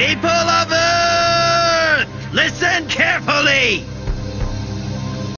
People of Earth, listen carefully.